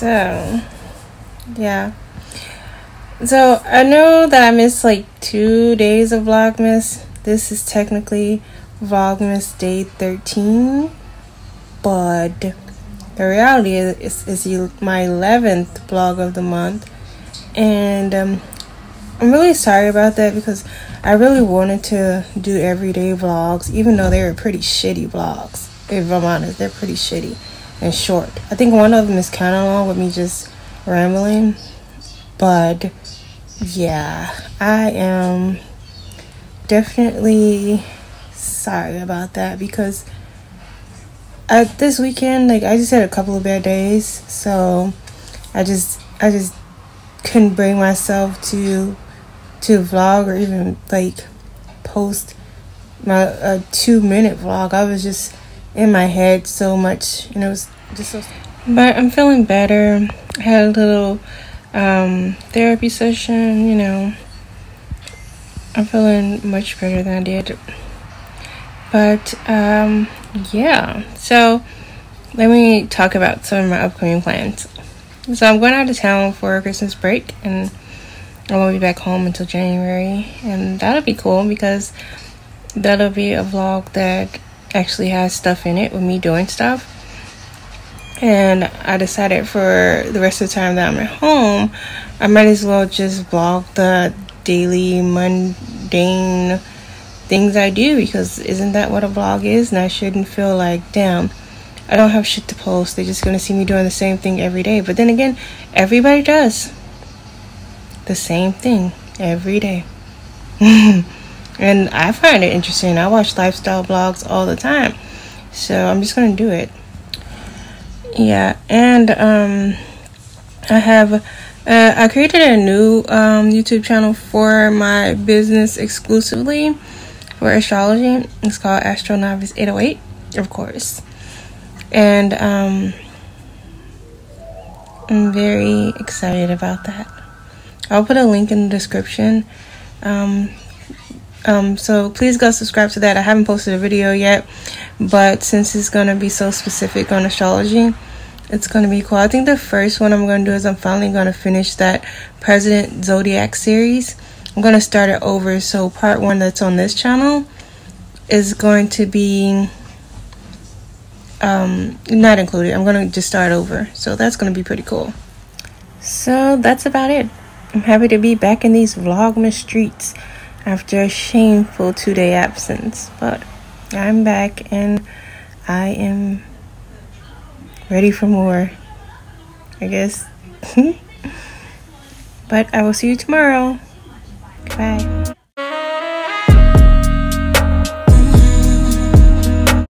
So, yeah. So, I know that I missed like two days of Vlogmas. This is technically Vlogmas Day 13. But the reality is, is, my 11th vlog of the month. And um, I'm really sorry about that because I really wanted to do everyday vlogs, even though they were pretty shitty vlogs. If I'm honest, they're pretty shitty and short. I think one of them is kind of long with me just rambling. But yeah, I am definitely sorry about that because at this weekend, like I just had a couple of bad days, so I just I just couldn't bring myself to to vlog or even like post my a two minute vlog. I was just in my head so much, and it was just so. But I'm feeling better. I had a little um, therapy session. You know, I'm feeling much better than I did. But um, yeah, so let me talk about some of my upcoming plans. So I'm going out of town for Christmas break, and I won't be back home until January, and that'll be cool because that'll be a vlog that actually has stuff in it with me doing stuff. And I decided for the rest of the time that I'm at home, I might as well just vlog the daily mundane things I do because isn't that what a vlog is? And I shouldn't feel like, damn, I don't have shit to post. They're just gonna see me doing the same thing every day. But then again, everybody does the same thing every day. and I find it interesting. I watch lifestyle blogs all the time. So I'm just gonna do it. Yeah, and um I have uh, I created a new um, YouTube channel for my business exclusively for astrology. It's called Astro Novice 808, of course. And um, I'm very excited about that. I'll put a link in the description. Um, um, so please go subscribe to that. I haven't posted a video yet, but since it's going to be so specific on astrology, it's going to be cool. I think the first one I'm going to do is I'm finally going to finish that President Zodiac series. I'm going to start it over. So part one that's on this channel is going to be um, not included. I'm going to just start over. So that's going to be pretty cool. So that's about it. I'm happy to be back in these Vlogmas streets after a shameful two day absence. But I'm back and I am ready for more. I guess. but I will see you tomorrow. Bye.